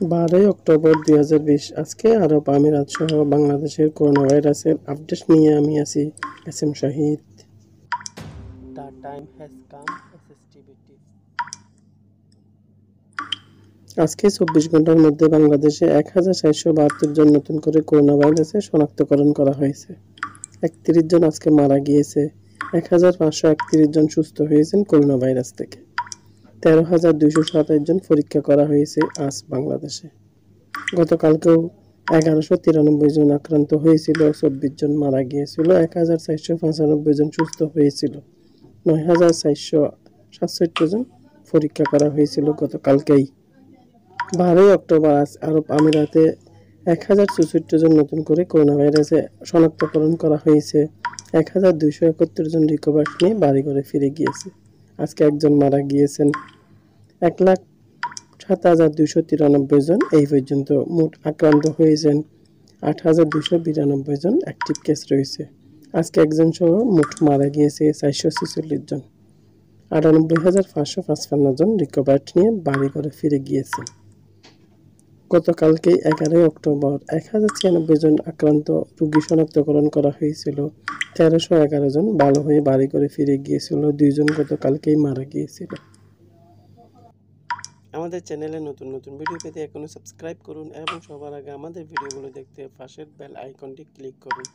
বারোই অক্টোবর দুই হাজার বিশ আজকে আরব আমিরাত সহ বাংলাদেশের করোনা ভাইরাসের আপডেট নিয়ে আমি আছি এস এম শহীদ আজকে চব্বিশ ঘণ্টার মধ্যে বাংলাদেশে এক হাজার চারশো বাহাত্তর জন নতুন করে করোনা ভাইরাসের শনাক্তকরণ করা হয়েছে। একত্রিশ জন আজকে মারা গিয়েছে। এক হাজার পাঁচশো একত্রিশ জন সুস্থ হয়েছেন করোনা ভাইরাস থেকে। তেরো হাজার দুইশো সাতাশ জন পরীক্ষা করা হয়েছে আজ বাংলাদেশে। গতকালকেও এগারোশো তিরানব্বই জন আক্রান্ত হয়েছিল, চব্বিশ জন মারা গিয়েছিল, এক হাজার চারশো পঁচানব্বই জন সুস্থ হয়েছিল, নয় হাজার চারশো সাতষট্টি জন পরীক্ষা করা হয়েছিল গতকালকেই। বারোই অক্টোবর আজ আরব আমিরাতে এক হাজার চৌষট্টি জন নতুন করে করোনা ভাইরাসে শনাক্তকরণ করা হয়েছে, এক হাজার দুইশো একাত্তর জন রিকভার নিয়ে বাড়ি ঘরে ফিরে গিয়েছে। আজকে একজন মারা গিয়েছেন। এক লাখ সাত হাজার দুশো তিরানব্বই জন, এই পর্যন্ত মোট আক্রান্ত হয়েছেন আট হাজার দুশো বিরানব্বই জন অ্যাক্টিভ কেস রয়েছে। আজকে একজন সহ মোট মারা গিয়েছে চারশো ছেচল্লিশ জন। আটানব্বই হাজার পাঁচশো পাঁচপান্ন জন রিকভার্ড নিয়ে বাড়ি ঘরে ফিরে গিয়েছে গতকালকে এগারোই অক্টোবর এক হাজার ছিয়ানব্বই জন আক্রান্ত রোগী শনাক্তকরণ করা হয়েছিল। তেরোশো এগারো জন ভালো হয়ে বাড়ি করে ফিরে গিয়েছিল, দুইজন গতকালকেই মারা গিয়েছিল। আমাদের চ্যানেলে নতুন নতুন ভিডিও পেতে এখনও সাবস্ক্রাইব করুন এবং সবার আগে আমাদের ভিডিওগুলো দেখতে পাশের বেল আইকনটি ক্লিক করুন।